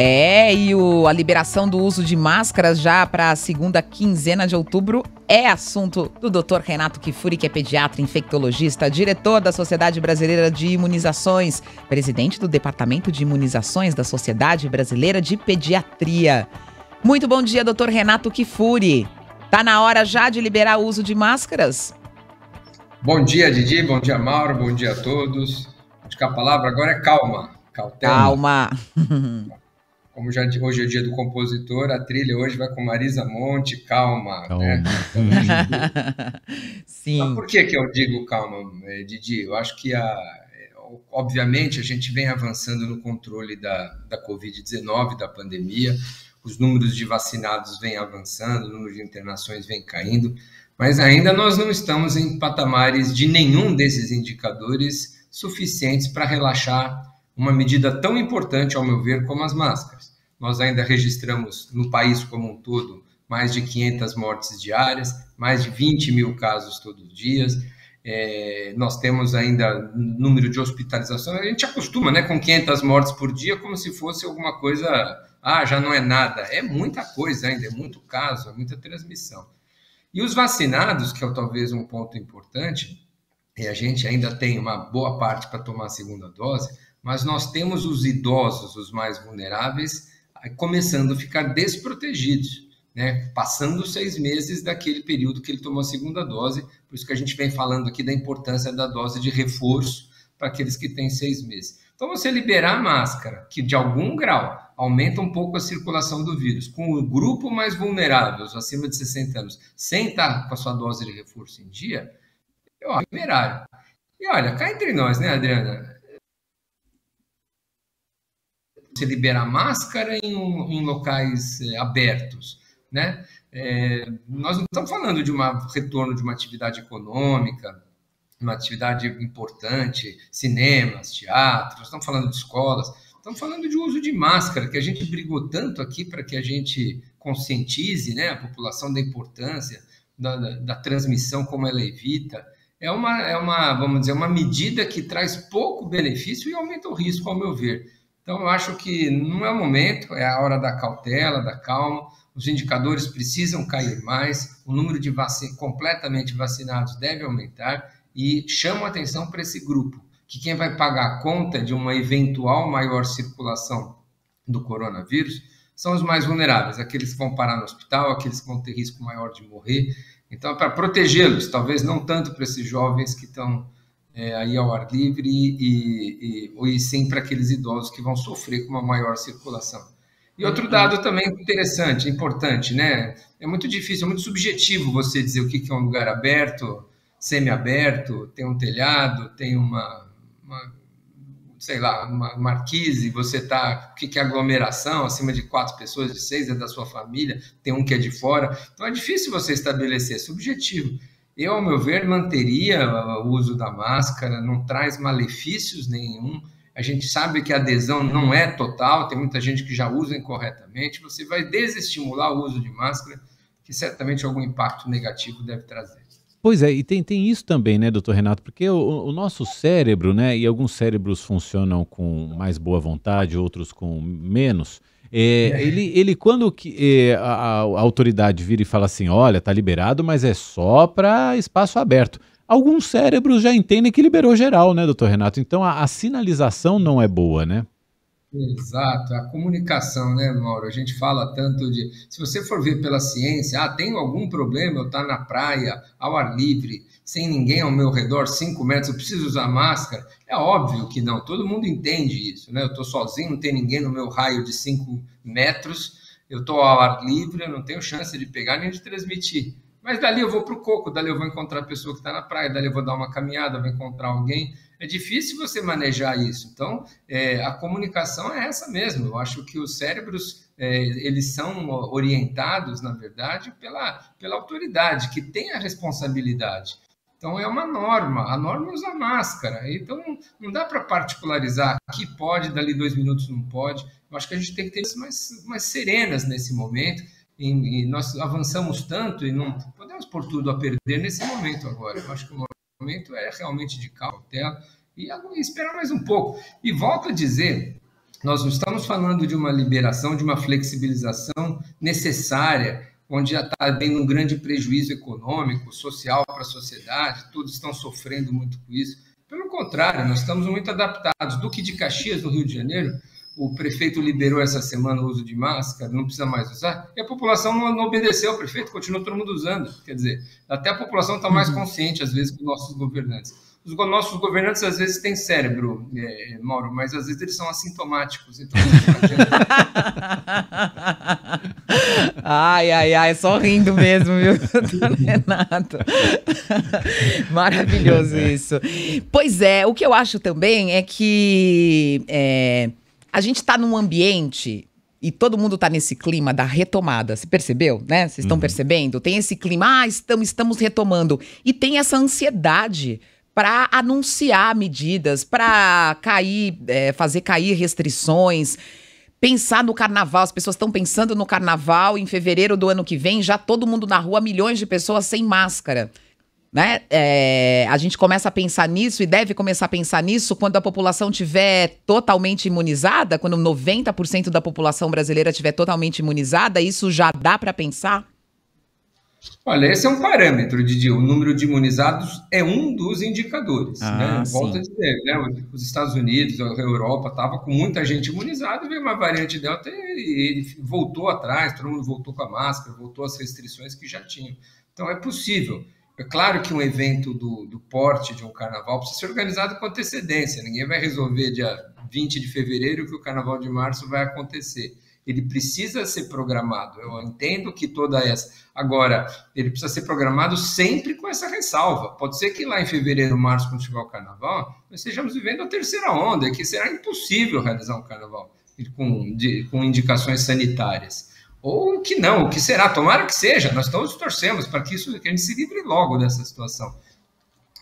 É, e o, a liberação do uso de máscaras já para a segunda quinzena de outubro é assunto do Dr. Renato Kifuri, que é pediatra, infectologista, diretor da Sociedade Brasileira de Imunizações, presidente do Departamento de Imunizações da Sociedade Brasileira de Pediatria. Muito bom dia, Dr. Renato Kifuri. Tá na hora já de liberar o uso de máscaras? Bom dia, Didi. Bom dia, Mauro. Bom dia a todos. Acho que a palavra agora é calma. Cautela. Calma. como já hoje é o dia do compositor, a trilha hoje vai com Marisa Monte, calma. calma. Né? Sim. Mas por que, que eu digo calma, eh, Didi? Eu acho que, a, obviamente, a gente vem avançando no controle da, da Covid-19, da pandemia, os números de vacinados vêm avançando, o número de internações vem caindo, mas ainda nós não estamos em patamares de nenhum desses indicadores suficientes para relaxar uma medida tão importante, ao meu ver, como as máscaras. Nós ainda registramos no país como um todo mais de 500 mortes diárias, mais de 20 mil casos todos os dias. É, nós temos ainda número de hospitalização. A gente acostuma né, com 500 mortes por dia como se fosse alguma coisa. Ah, já não é nada. É muita coisa ainda, é muito caso, é muita transmissão. E os vacinados, que é talvez um ponto importante, e a gente ainda tem uma boa parte para tomar a segunda dose, mas nós temos os idosos, os mais vulneráveis, começando a ficar desprotegidos, né? passando seis meses daquele período que ele tomou a segunda dose, por isso que a gente vem falando aqui da importância da dose de reforço para aqueles que têm seis meses. Então, você liberar a máscara, que de algum grau aumenta um pouco a circulação do vírus, com o grupo mais vulnerável, acima de 60 anos, sem estar com a sua dose de reforço em dia, eu acho. E olha, cá entre nós, né, Adriana? Você liberar máscara em, em locais é, abertos, né? É, nós não estamos falando de um retorno de uma atividade econômica, uma atividade importante, cinemas, teatros, estamos falando de escolas, estamos falando de uso de máscara, que a gente brigou tanto aqui para que a gente conscientize né, a população da importância da, da, da transmissão, como ela evita. É uma, é uma, vamos dizer, uma medida que traz pouco benefício e aumenta o risco, ao meu ver. Então, eu acho que não é o momento, é a hora da cautela, da calma. Os indicadores precisam cair mais, o número de vacin completamente vacinados deve aumentar e chamo a atenção para esse grupo, que quem vai pagar a conta de uma eventual maior circulação do coronavírus são os mais vulneráveis, aqueles que vão parar no hospital, aqueles que vão ter risco maior de morrer. Então, para protegê-los, talvez não tanto para esses jovens que estão é, aí ao ar livre e, e, e sim para aqueles idosos que vão sofrer com uma maior circulação. E outro uhum. dado também interessante, importante, né? É muito difícil, é muito subjetivo você dizer o que é um lugar aberto, semi-aberto, tem um telhado, tem uma, uma sei lá, uma marquise, você tá, o que é aglomeração, acima de quatro pessoas, de seis é da sua família, tem um que é de fora. Então é difícil você estabelecer, é subjetivo. Eu, ao meu ver, manteria o uso da máscara, não traz malefícios nenhum. A gente sabe que a adesão não é total, tem muita gente que já usa incorretamente. Você vai desestimular o uso de máscara, que certamente algum impacto negativo deve trazer. Pois é, e tem, tem isso também, né, doutor Renato? Porque o, o, nosso cérebro, né, e alguns cérebros funcionam com mais boa vontade, outros com menos. É, ele, ele, quando que, é, a, a, autoridade vira e fala assim: olha, tá liberado, mas é só para espaço aberto. Alguns cérebros já entendem que liberou geral, né, doutor Renato? Então a, a sinalização não é boa, né? Exato, a comunicação, né, Mauro? A gente fala tanto de. Se você for ver pela ciência, ah, tenho algum problema, eu estar tá na praia, ao ar livre, sem ninguém ao meu redor, cinco metros, eu preciso usar máscara. É óbvio que não, todo mundo entende isso, né? Eu estou sozinho, não tem ninguém no meu raio de cinco metros, eu estou ao ar livre, eu não tenho chance de pegar nem de transmitir. Mas dali eu vou para o coco, dali eu vou encontrar a pessoa que está na praia, dali eu vou dar uma caminhada, vou encontrar alguém. É difícil você manejar isso. Então, é, a comunicação é essa mesmo. Eu acho que os cérebros é, eles são orientados, na verdade, pela, pela autoridade, que tem a responsabilidade. Então, é uma norma. A norma é usar máscara. Então, não dá para particularizar. Aqui pode, dali dois minutos não pode. Eu acho que a gente tem que ter mais, mais serenas nesse momento. E, e nós avançamos tanto e não podemos pôr tudo a perder nesse momento agora. Eu acho que o momento é realmente de cautela e esperar mais um pouco. E volto a dizer Nós não estamos falando de uma liberação, de uma flexibilização necessária, onde já está havendo um grande prejuízo econômico, social para a sociedade, todos estão sofrendo muito com isso. Pelo contrário, nós estamos muito adaptados. Duque de Caxias, no Rio de Janeiro, o prefeito liberou essa semana o uso de máscara, não precisa mais usar, e a população não, não obedeceu ao prefeito, continua todo mundo usando. Quer dizer, até a população está mais uhum. consciente, às vezes, que os nossos governantes. Os nossos governantes, às vezes, têm cérebro, é, Mauro, mas às vezes eles são assintomáticos. Então, ai, ai, ai, só rindo mesmo, viu, Renato? Maravilhoso isso. Pois é, o que eu acho também é que. É, a gente está num ambiente e todo mundo está nesse clima da retomada. Você percebeu, né? Vocês estão uhum. percebendo? Tem esse clima, ah, estamos, estamos retomando. E tem essa ansiedade para anunciar medidas, para cair, é, fazer cair restrições. Pensar no carnaval, as pessoas estão pensando no carnaval em fevereiro do ano que vem, já todo mundo na rua, milhões de pessoas sem máscara. Né? É, a gente começa a pensar nisso e deve começar a pensar nisso quando a população tiver totalmente imunizada, quando 90% da população brasileira tiver totalmente imunizada, isso já dá para pensar? Olha, esse é um parâmetro, Didi. O número de imunizados é um dos indicadores. Ah, né? Volto a dizer, né? os Estados Unidos, a Europa estava com muita gente imunizada, veio uma variante Delta e ele voltou atrás, todo mundo voltou com a máscara, voltou às restrições que já tinham. Então é possível. É claro que um evento do, do porte de um carnaval precisa ser organizado com antecedência. Ninguém vai resolver dia 20 de fevereiro que o carnaval de março vai acontecer. Ele precisa ser programado. Eu entendo que toda essa. Agora, ele precisa ser programado sempre com essa ressalva. Pode ser que lá em fevereiro, março, quando chegar o carnaval, nós estejamos vivendo a terceira onda, que será impossível realizar um carnaval com, de, com indicações sanitárias ou que não, o que será, tomara que seja, nós todos torcemos para que isso que a gente se livre logo dessa situação.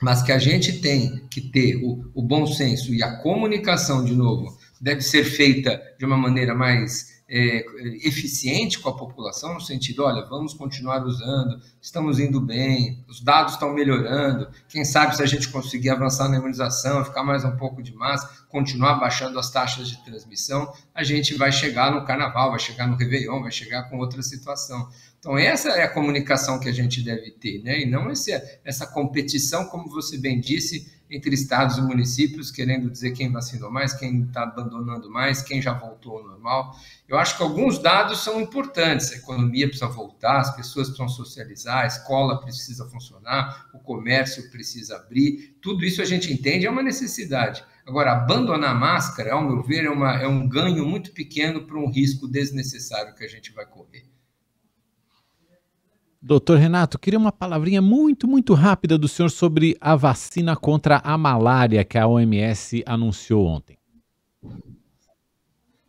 Mas que a gente tem que ter o, o bom senso e a comunicação, de novo, deve ser feita de uma maneira mais é, eficiente com a população, no sentido, olha, vamos continuar usando, estamos indo bem, os dados estão melhorando, quem sabe se a gente conseguir avançar na imunização, ficar mais um pouco de massa, continuar baixando as taxas de transmissão, a gente vai chegar no carnaval, vai chegar no Réveillon, vai chegar com outra situação. Então, essa é a comunicação que a gente deve ter, né? E não esse, essa competição, como você bem disse, entre estados e municípios, querendo dizer quem vacinou mais, quem está abandonando mais, quem já voltou ao normal. Eu acho que alguns dados são importantes. A economia precisa voltar, as pessoas precisam socializar, a escola precisa funcionar, o comércio precisa abrir. Tudo isso a gente entende, é uma necessidade. Agora, abandonar a máscara, ao meu ver, é, uma, é um ganho muito pequeno para um risco desnecessário que a gente vai correr. Doutor Renato, queria uma palavrinha muito, muito rápida do senhor sobre a vacina contra a malária que a OMS anunciou ontem.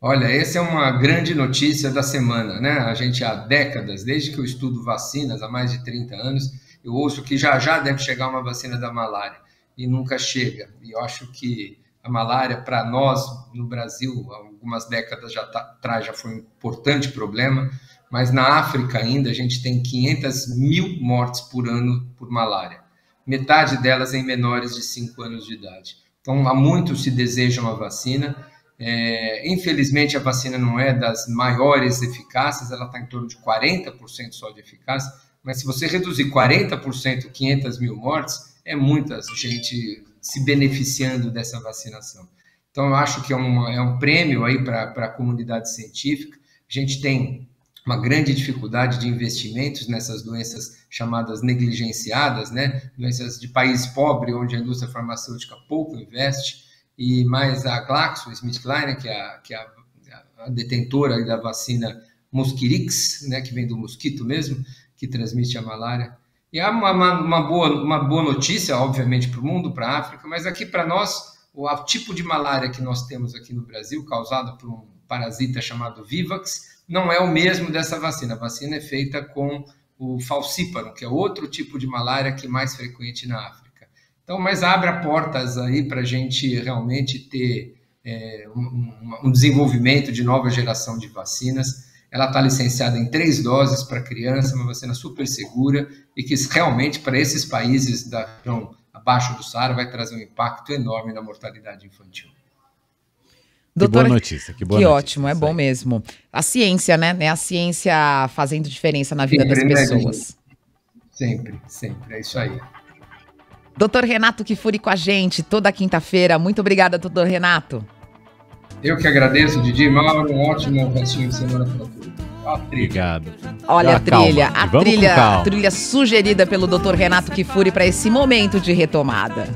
Olha, essa é uma grande notícia da semana, né? A gente há décadas, desde que eu estudo vacinas, há mais de 30 anos, eu ouço que já já deve chegar uma vacina da malária e nunca chega. E eu acho que a malária, para nós no Brasil, algumas décadas já atrás, já foi um importante problema mas na África ainda a gente tem 500 mil mortes por ano por malária, metade delas em menores de 5 anos de idade. Então, há muito se deseja uma vacina. É, infelizmente, a vacina não é das maiores eficácias, ela está em torno de 40% só de eficácia, mas se você reduzir 40%, 500 mil mortes, é muita gente se beneficiando dessa vacinação. Então, eu acho que é, é um prêmio aí para a comunidade científica. A gente tem uma grande dificuldade de investimentos nessas doenças chamadas negligenciadas, né? doenças de país pobre, onde a indústria farmacêutica pouco investe, e mais a GlaxoSmithKline, que é a, que é a, a detentora da vacina Mosquirix, né? que vem do mosquito mesmo, que transmite a malária. E há uma, uma, uma boa, uma boa notícia, obviamente, para o mundo, para a África, mas aqui para nós, o tipo de malária que nós temos aqui no Brasil, causada por um parasita chamado Vivax, não é o mesmo dessa vacina. A vacina é feita com o falcíparo, que é outro tipo de malária que é mais frequente na África. Então, mas abre portas aí para a gente realmente ter é, um, um, desenvolvimento de nova geração de vacinas. Ela está licenciada em três doses para criança, uma vacina super segura e que realmente para esses países da região abaixo do Saara vai trazer um impacto enorme na mortalidade infantil. Doutor, que boa notícia, que boa que notícia. ótimo, é bom mesmo. A ciência, né? É a ciência fazendo diferença na vida Sempre, das né, pessoas. Sempre, sempre. É isso aí. Doutor Renato Kifuri com a gente toda quinta-feira. Muito obrigada, doutor Renato. Eu que agradeço, Didi Mauro. Um ótimo restinho de semana para todos. Obrigado. Olha Ah, a trilha, calma. a trilha, a trilha sugerida pelo doutor Renato Kifuri para esse momento de retomada.